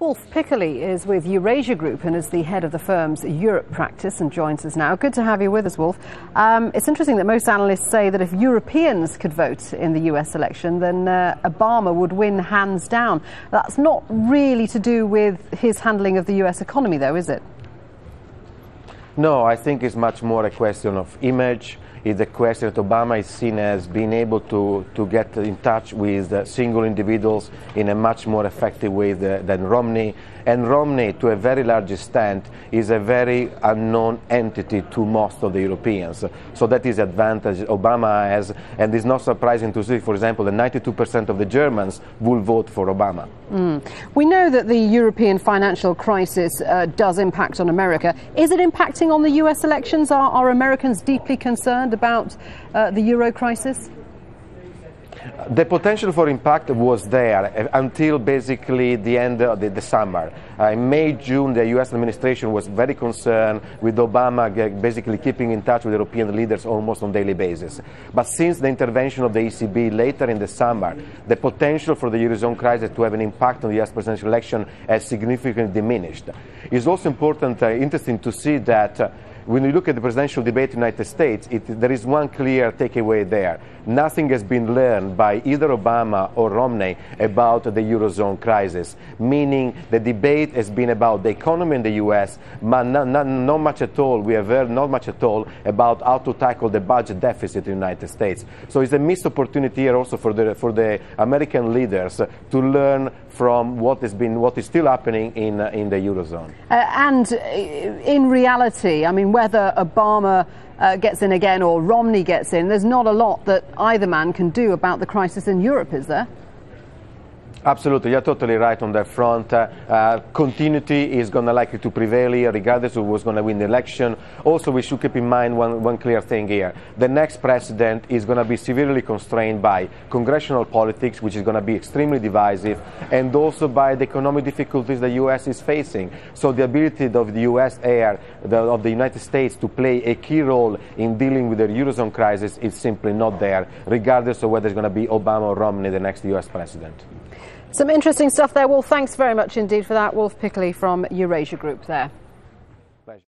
Wolf Piccoli is with Eurasia Group and is the head of the firm's Europe practice and joins us now. Good to have you with us, Wolf. Um, it's interesting that most analysts say that if Europeans could vote in the US election, then uh, Obama would win hands down. That's not really to do with his handling of the US economy, though, is it? No, I think it's much more a question of image. It's a question that Obama is seen as being able to, to get in touch with single individuals in a much more effective way the, than Romney. And Romney, to a very large extent, is a very unknown entity to most of the Europeans. So that is advantage Obama has, and it's not surprising to see, for example, that 92% of the Germans will vote for Obama. Mm. We know that the European financial crisis uh, does impact on America. Is it impacting on the US elections? Are, are Americans deeply concerned about uh, the euro crisis? The potential for impact was there until basically the end of the, the summer. Uh, in May, June, the US administration was very concerned with Obama basically keeping in touch with European leaders almost on a daily basis. But since the intervention of the ECB later in the summer, the potential for the Eurozone crisis to have an impact on the US presidential election has significantly diminished. It's also important, uh, interesting to see that uh, when you look at the presidential debate in the United States, it, there is one clear takeaway there. Nothing has been learned by either Obama or Romney about the Eurozone crisis, meaning the debate has been about the economy in the U.S., but not, not, not much at all. We have heard not much at all about how to tackle the budget deficit in the United States. So it's a missed opportunity here also for the, for the American leaders to learn from what has been, what is still happening in, uh, in the Eurozone. Uh, and in reality, I mean, whether Obama uh, gets in again or Romney gets in, there's not a lot that either man can do about the crisis in Europe, is there? Absolutely, you're totally right on that front. Uh, uh, continuity is going to likely to prevail here, regardless of who's going to win the election. Also, we should keep in mind one, one clear thing here. The next president is going to be severely constrained by congressional politics, which is going to be extremely divisive, and also by the economic difficulties the U.S. is facing. So the ability of the U.S. air, the, of the United States, to play a key role in dealing with the Eurozone crisis is simply not there, regardless of whether it's going to be Obama or Romney, the next U.S. president. Some interesting stuff there. Wolf. thanks very much indeed for that. Wolf Piccoli from Eurasia Group there.